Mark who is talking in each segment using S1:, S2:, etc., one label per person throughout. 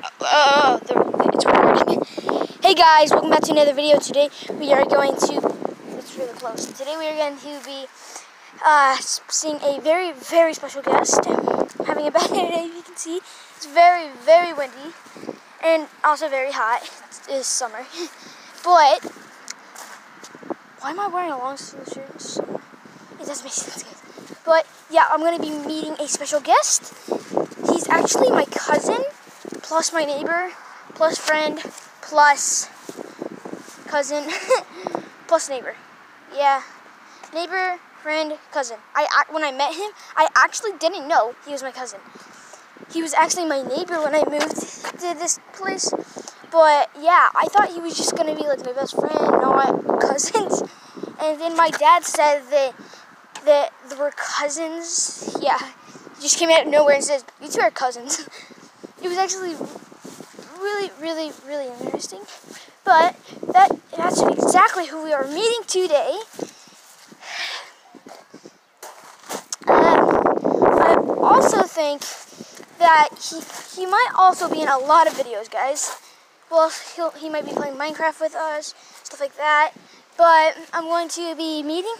S1: Uh, the, it's recording. Hey guys, welcome back to another video. Today we are going to. It's really close. Today we are going to be uh, seeing a very, very special guest. Having a bad day, you can see. It's very, very windy and also very hot. It is summer. but why am I wearing a long sleeve shirt? It doesn't make sense, guys. But yeah, I'm gonna be meeting a special guest. He's actually my cousin, plus my neighbor, plus friend, plus cousin, plus neighbor. Yeah, neighbor, friend, cousin. I when I met him, I actually didn't know he was my cousin. He was actually my neighbor when I moved to this place. But yeah, I thought he was just gonna be like my best friend, not cousins. And then my dad said that that were cousins. Yeah, he just came out of nowhere and says, "You two are cousins." it was actually really, really, really interesting. But that that's exactly who we are meeting today. Um, I also think that he he might also be in a lot of videos, guys. Well, he'll, he might be playing Minecraft with us, stuff like that. But I'm going to be meeting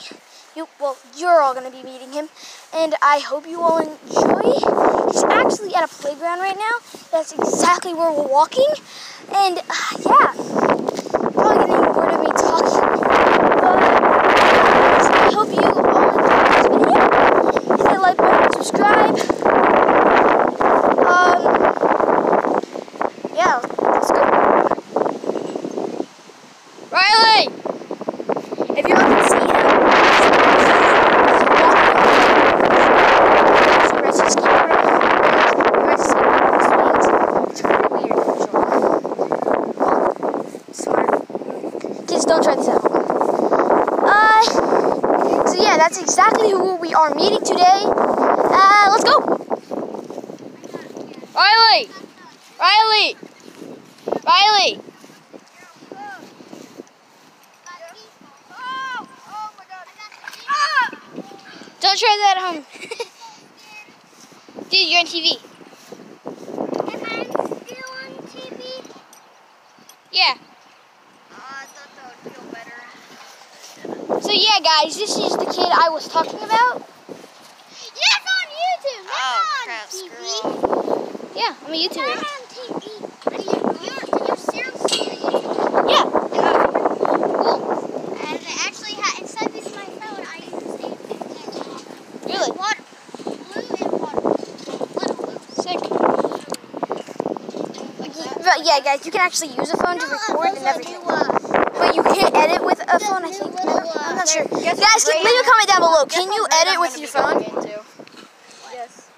S1: you. Well, you're all going to be meeting him, and I hope you all enjoy. He's actually at a playground right now. That's exactly where we're walking, and uh, yeah, probably getting bored of me talking. But I hope you all enjoy this video. Hit that like button, subscribe. Um, yeah, let's go. Riley! If you all can see him, he's walking on the skateboard. Rex skateboard swings. It's really weird, actually. Don't try this home. Uh, so yeah, that's exactly who we are meeting today. Uh, let's go! Riley! Riley! Riley! Don't try that at home. Dude, you're on TV. Yeah. So yeah, guys, this is the kid I was talking about.
S2: Yes, on YouTube. Not
S3: Oh,
S2: on
S3: crap,
S2: TV.
S3: screw
S1: Yeah, I'm a
S2: Not
S1: YouTuber.
S2: on TV. Are you, you're, you're seriously a YouTuber?
S1: Yeah.
S2: Cool. And I actually, ha- instead of using my phone, I use a
S1: Really?
S2: water, blue and water. Little blue.
S1: Sick.
S2: Like that.
S1: But yeah, guys, you can actually use a phone to record and
S2: uh,
S1: everything. But you can't edit with a phone, I think. I don't- I'm not sure. Guys, can- leave a comment down below. Can you edit with your phone?
S3: Yes.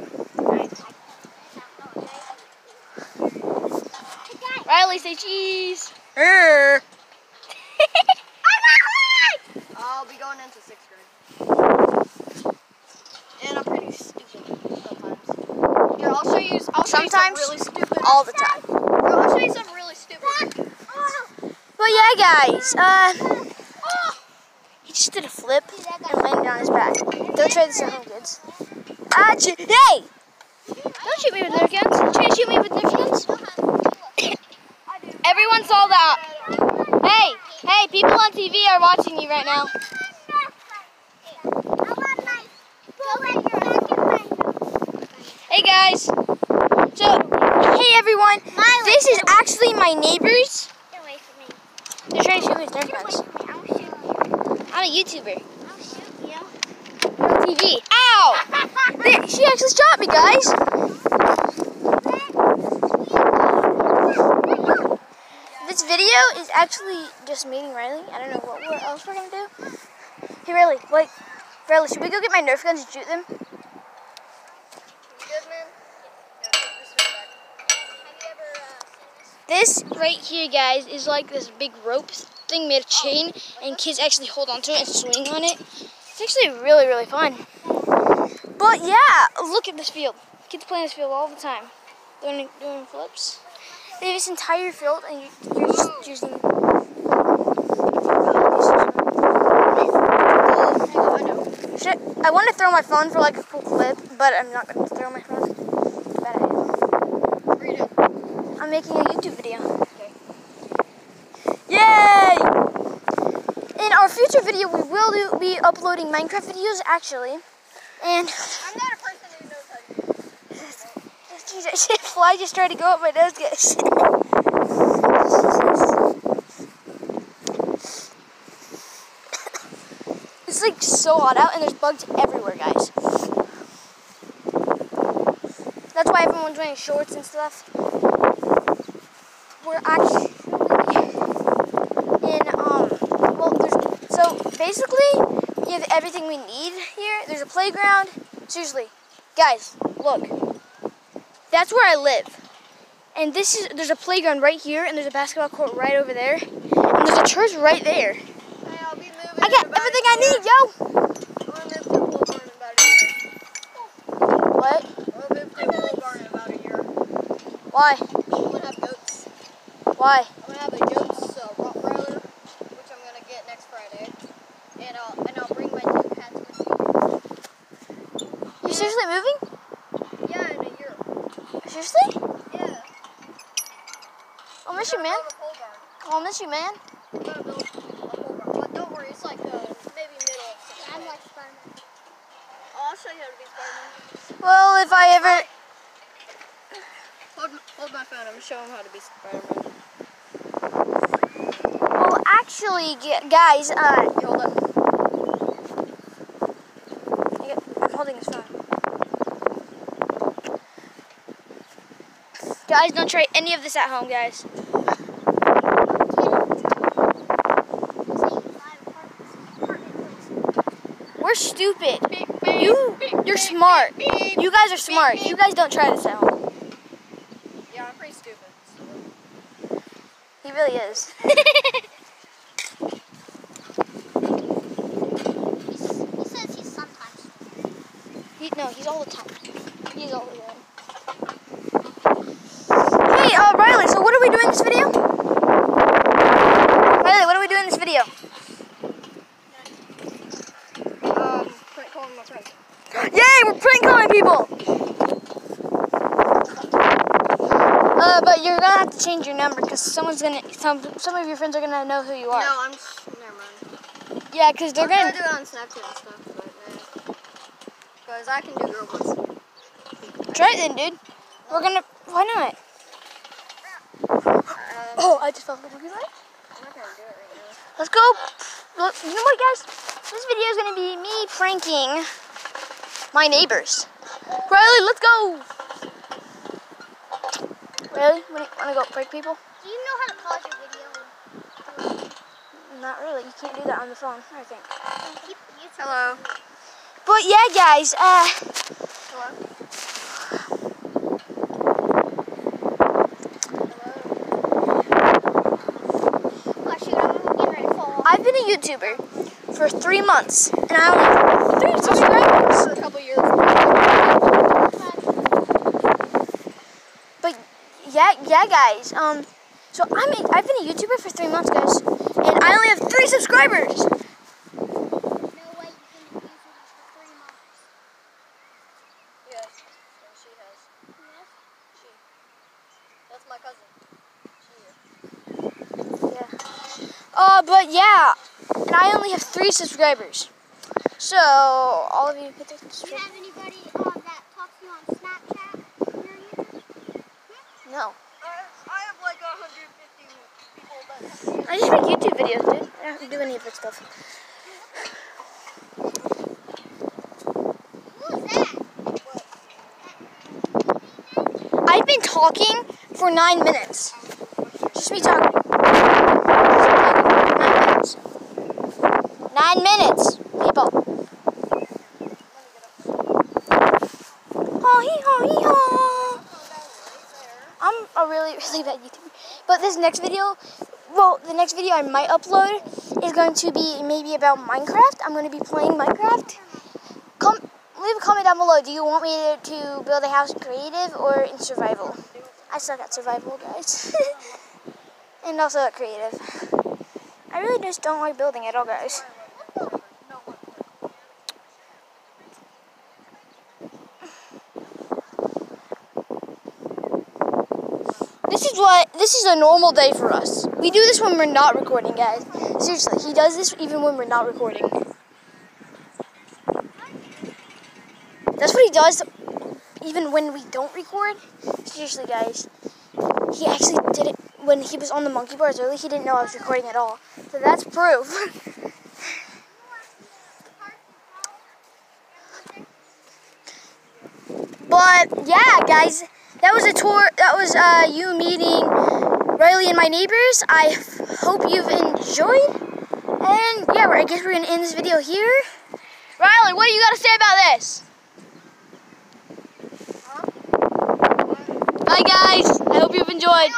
S1: Riley, say cheese. Err.
S3: I'll be going into sixth grade. And I'm pretty stupid sometimes. Here, I'll show you. I'll show
S1: Sometimes?
S3: you some really stupid.
S1: All the time.
S3: Here, I'll show you some really stupid.
S1: But yeah, guys, uh, he just did a flip and landed on his back. Don't try this at home, kids. Ah, hey! Don't shoot me with Nerf guns. Trying to shoot me with Nerf guns? Everyone saw that. Hey, hey, people on TV are watching you right now. Hey guys. So, hey everyone. This is actually my neighbors. They're trying to shoot me with Nerf guns. I'm a YouTuber. I'm on TV. Ow! They- she actually shot me, guys. This video is actually just meeting Riley. I don't know what, what else we're gonna do. Hey Riley, wait. Riley, should we go get my Nerf guns and shoot them? This right here, guys, is like this big rope thing made of chain, and kids actually hold onto it and swing on it. It's actually really, really fun. But yeah, look at this field. Kids play in this field all the time. Doing, doing flips. They have this entire field, and you- you're just using. I want to throw my phone for like a cool but I'm not going to throw my phone. Bad idea. I'm making a YouTube video.
S3: Okay.
S1: Yay! In our future video, we will do, be uploading Minecraft videos, actually. And
S3: I'm not a person who knows how to do
S1: Jesus, fly just tried to go up my nose, guys. it's like so hot out, and there's bugs everywhere, guys. That's why everyone's wearing shorts and stuff. We're actually in um. Well, there's so basically we have everything we need here. There's a playground. Seriously, guys, look. That's where I live. And this is there's a playground right here, and there's a basketball court right over there, and there's a church right there.
S3: Hey, I'll be moving
S1: I got everything I need, yo.
S3: I'm gonna move to a pole barn in about a year.
S1: What?
S3: I'll move to a pole barn in about a year.
S1: Why?
S3: I'm gonna have goats.
S1: Why?
S3: I'm gonna have a goats uh, Rottweiler, which I'm gonna get next Friday, and I'll and I'll bring my two cats with me.
S1: You seriously moving?
S3: Yeah, in a year.
S1: Seriously?
S3: Yeah.
S1: I'll miss you, man.
S3: Build a pole barn.
S1: I'll miss you, man.
S3: I'm gonna build a pole barn, but don't worry, it's like uh, maybe middle of September.
S2: I'm like Spider-Man.
S3: Oh, I'll show you how to be Spider-Man.
S1: Well, if I ever.
S3: Hold, hold my phone. I'm gonna show him how to be Spider-Man.
S1: Well, actually, guys, uh,
S3: hold up.
S1: I'm holding his phone. Guys, don't try any of this at home, guys. We're stupid. You, you're smart. You guys are smart. You guys don't try this at home.
S3: Yeah, I'm pretty stupid. so-
S1: He really is.
S2: He says he's sometimes.
S1: He, no, he's all the time. He's all the time. Hey, uh, Riley, so what are we doing in this video? Riley, what are we doing in this video?
S3: Um, prank calling my friends.
S1: Yay, we're prank calling people! But you're gonna have to change your number because someone's gonna, some, some of your friends are gonna know who you are.
S3: No, I'm. Never mind.
S1: Yeah, because they're
S3: gonna
S1: gonna.
S3: do it on Snapchat and stuff, but nah. Cause I can do girl voice.
S1: Try it then, dude. We're gonna. Why not?
S3: Um,
S1: Oh, I just fell over the light.
S3: I'm not gonna do it right now.
S1: Let's go. Look, you know what, guys? This video is gonna be me pranking my neighbors. Riley, let's go. Riley, wanna, wanna go prank people?
S2: Do you know how to pause your video?
S1: Not really. You can't do that on the phone. I think.
S3: Hello.
S1: But yeah, guys. Uh,
S3: Hello.
S2: Shoot, I'm getting ready to fall off.
S1: I've been a YouTuber for three months, and I only have three subscribers.
S3: For a couple years.
S1: But yeah, guys. Um, so I'm a, I've been a YouTuber for three months, guys, and I only have three subscribers.
S2: No way you can use it for three months.
S3: Yes. And she has.
S2: Yes.
S3: She. That's my cousin. She.
S1: Yeah. Uh, but yeah, and I only have three subscribers. So all of you hit the
S2: Do you have anybody um, that talks to you on Snapchat?
S1: No,
S3: I, I have like 150 people that.
S1: I just make YouTube videos, dude. I don't have to do any of that stuff. I've been talking for nine minutes. Just me talking Nine minutes. Nine minutes, people. Oh, hee haw, hee haw. I'm a really, really bad YouTuber. But this next video, well, the next video I might upload is going to be maybe about Minecraft. I'm going to be playing Minecraft. Leave a comment down below. Do you want me to, to build a house creative or in survival? I suck at survival, guys. and also at creative. I really just don't like building at all, guys. This is what this is a normal day for us. We do this when we're not recording, guys. Seriously, he does this even when we're not recording. That's what he does even when we don't record. Seriously, guys. He actually did it when he was on the monkey bars early. He didn't know I was recording at all. So that's proof. but yeah, guys, that was a tour. That was uh, you meeting Riley and my neighbors. I hope you've enjoyed. And yeah, I guess we're gonna end this video here. Riley, what do you got to say about this? Bye, guys. I hope you've enjoyed.